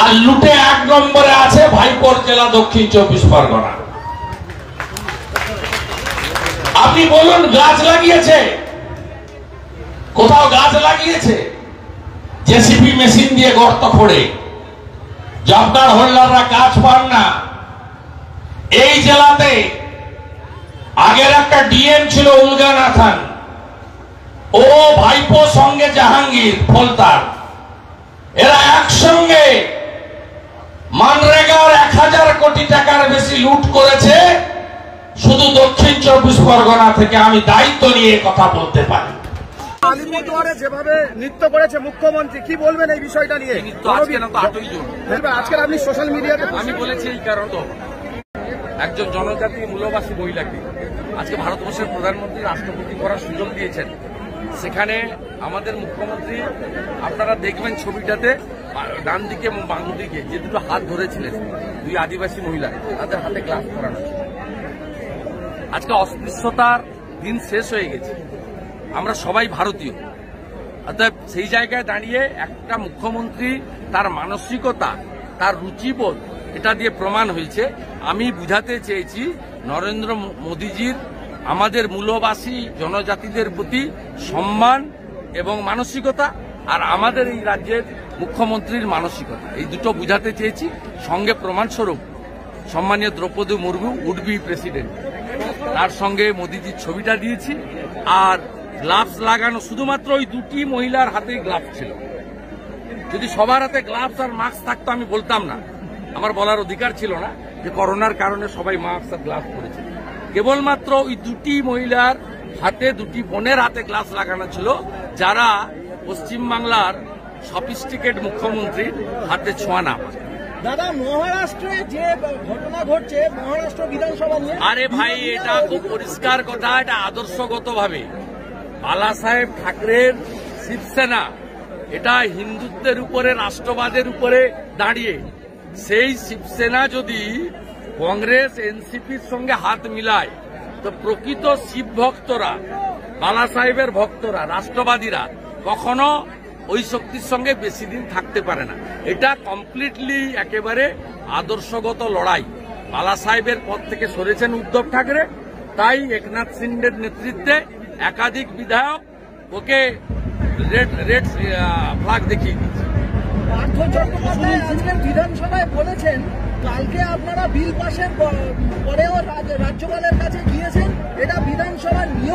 আর লুটে এক নম্বরে আছে ভাইপোর জেলা দক্ষিণ চব্বিশ পরগনা। আপনি বলুন, গাছ লাগিয়েছে? কোথাও গাছ লাগিয়েছে? জেসিপি মেশিন দিয়ে গর্ত খোঁড়ে। জবকার হোল্ডাররা কাজ পান না। এই জেলাতে আগের একটা ডিএম ছিল উলগানাথান। ও ভাইপো সঙ্গে জাহাঙ্গীর, ফলতার। এরা একসঙ্গে মানরেগার এক হাজার কোটি টাকার বেশি লুট করেছে। শুধু দক্ষিণ চব্বিশ পরগনা থেকে আমি দায়িত্ব নিয়ে কথা বলতে পারি। আলিপুরদুয়ারে যেভাবে নৃত্য করেছে মুখ্যমন্ত্রী কি বলবেন এই বিষয়টা নিয়ে? আজকে আপনি সোশ্যাল মিডিয়াতে আমি বলেছি এই কারণ তো। একজন জনজাতি মূল্যবাসী মহিলাকে আজকে ভারতবর্ষের প্রধানমন্ত্রী রাষ্ট্রপতি করার সুযোগ দিয়েছেন। সেখানে আমাদের মুখ্যমন্ত্রী আপনারা দেখবেন ছবিটাতে ডান দিকে এবং বাম দিকে যে দুটো হাত ধরেছিলেন, দুই আদিবাসী মহিলা, তাদের হাতে গ্লাস ছিল। আজকে অস্পৃশ্যতার দিন শেষ হয়ে গেছে। আমরা সবাই ভারতীয়। অর্থাৎ সেই জায়গায় দাঁড়িয়ে একটা মুখ্যমন্ত্রী তার মানসিকতা, তার রুচিবোধ, এটা দিয়ে প্রমাণ হয়েছে। আমি বুঝাতে চেয়েছি, নরেন্দ্র মোদীজির আমাদের মূলবাসী জনজাতিদের প্রতি সম্মান এবং মানসিকতা আর আমাদের এই রাজ্যের মুখ্যমন্ত্রীর মানসিকতা, এই দুটো বুঝাতে চেয়েছি। সঙ্গে প্রমাণস্বরূপ সম্মানীয় দ্রৌপদী মুর্মু উডবি প্রেসিডেন্ট তার সঙ্গে মোদিজির ছবিটা দিয়েছি। আর গ্লাভস লাগানো, শুধুমাত্র ওই দুটি মহিলার হাতে গ্লাভস ছিল। যদি সবার হাতে গ্লাভস আর মাস্ক থাকতো, আমি বলতাম না। আমার বলার অধিকার ছিল না যে করোনার কারণে সবাই মাস্ক আর গ্লাভস পরেছে। কেবলমাত্র ওই দুটি মহিলার হাতে, দুটি বোনের হাতে গ্লাভস লাগানো ছিল, যারা পশ্চিমবাংলার সফিস্টিকেট মুখ্যমন্ত্রীর হাতে ছোঁয়া না দাদা মহারাষ্ট্রে যে ঘটনা ঘটছে মহারাষ্ট্র বিধানসভা নিয়ে আরে ভাই এটা খুব পরিষ্কার কথা এটা আদর্শগত ভাবে বালা সাহেব ঠাকরের শিবসেনা এটা হিন্দুত্বের উপরে রাষ্ট্রবাদের উপরে দাঁড়িয়ে। সেই শিবসেনা যদি কংগ্রেস এনসিপির সঙ্গে হাত মিলায় তো প্রকৃত শিব ভক্তরা বালা সাহেবের ভক্তরা রাষ্ট্রবাদীরা কখনো ওই শক্তির সঙ্গে বেশি দিন থাকতে পারে না। এটা কমপ্লিটলি একেবারে আদর্শগত লড়াই। বালা সাহেবের পদ থেকে সরেছেন উদ্ধব ঠাকরে। তাই একনাথ সিন্ডের নেতৃত্বে একাধিক বিধায়ক ওকে রেড রেড ফ্লাগ দেখিয়ে আজকে বিধানসভায় বলেছেন, কালকে আপনারা বিল পাশের পরেও রাজ্যপালের কাছে গিয়েছেন, এটা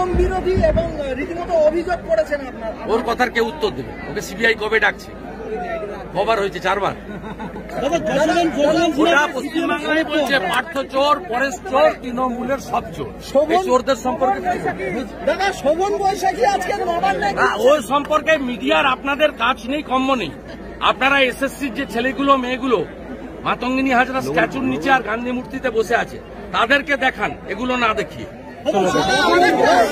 নিয়ম বিরোধী এবং রীতিমতো অভিযোগ করেছেন আপনারা। ওর কথার কেউ উত্তর দেবে। ওকে সিবিআই কবে ডাকছে? কবার হয়েছে চারবার। গোটা পশ্চিমবাংলায় বলছে পার্থ চোর পরেশ চোর তৃণমূলের সব চোর। এই চোরদের সম্পর্কে দাদা শোভন বৈশাখী আজকে ওই সম্পর্কে মিডিয়ার আপনাদের কাজ নেই কম্ম নেই। আপনারা এসএসসির যে ছেলেগুলো মেয়েগুলো মাতঙ্গিনী হাজরা স্ট্যাচুর নিচে আর গান্ধী মূর্তিতে বসে আছে তাদেরকে দেখান এগুলো না দেখিয়ে। 他不说话我们